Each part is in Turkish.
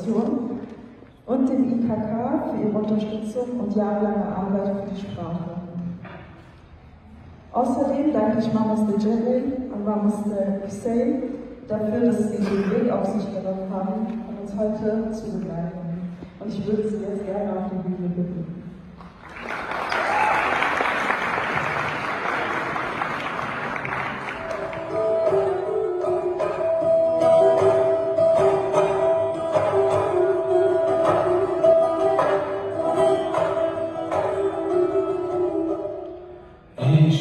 Organisation und den IKK für ihre Unterstützung und jahrelange Arbeit für die Sprache. Außerdem danke ich Mamas de Jerry und Mamas de Hussein dafür, dass sie den Weg auf sich genommen haben, um uns heute zu begleiten. Und ich würde sie jetzt gerne auf die Bühne bitten.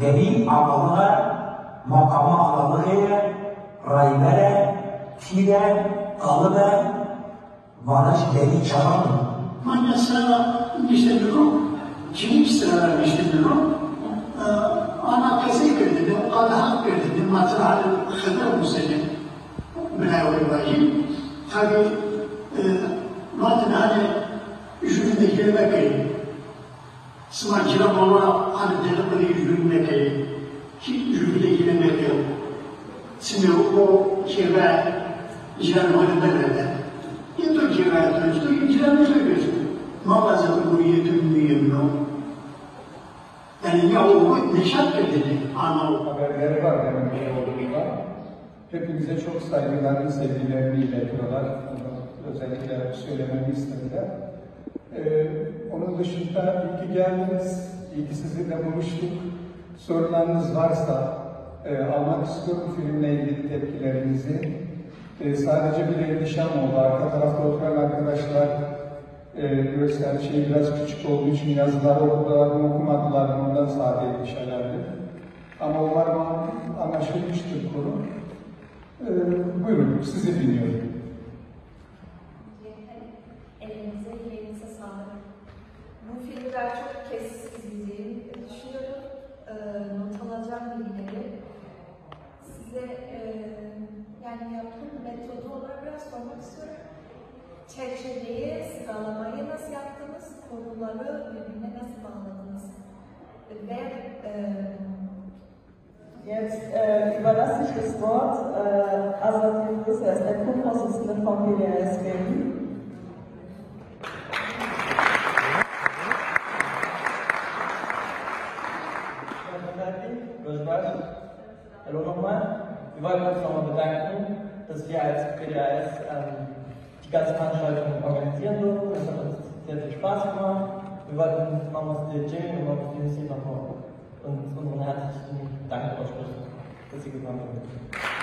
Devi amalı, makamı alalığı, raybere, fide, kalıbe, varış devi çaranı. Manya sıra işte durum, kimi sıra vermişti durum, ana kese girdi, kadahat girdi, matrahı kadar bu sene münevver vahim. Tabi matrahı yüzünde girmek iyi. Smaçıra bana delikleri yüzünde iyi. Ki yüzünde girmek iyi. Şimdi o icranı hadi itu kira itu itu ijran itu itu maka satu itu mühim yani ya o neşat dedi ana haberleri var benim bir olduğunda. Hepinize çok saygılarını, sevgilerini iletiyorlar. Özellikle söylememi istediler. Ee, onun dışında iyi ki geldiniz, iyi ki sizinle buluştuk. Sorularınız varsa e, almak istiyorum filmle ilgili tepkilerinizi. E, sadece bir endişem oldu. Arka tarafta oturan arkadaşlar e, görsel şey biraz küçük olduğu için yazıları okudular mı okumadılar mı ondan sade endişelerdi. Ama umarım anlaşılmıştır konu. E, buyurun sizi dinliyorum. Çerçeveyi, sıralamayı nasıl yaptınız? Konuları birbirine nasıl bağladınız? Ve e, Jetzt äh, überlasse ich das Wort äh, Azad Yıldız, er ist der Co-Vorsitzende vom PDS Berlin. Hallo nochmal. Wir wollten uns nochmal bedanken, dass wir als PDAS ähm, die ganze Veranstaltung organisieren durften. Es hat uns sehr viel Spaß gemacht. Wir wollten Mamas Jimmy und Mamas Lucy nochmal uns unseren herzlichen Dank aussprechen, dass sie gekommen sind.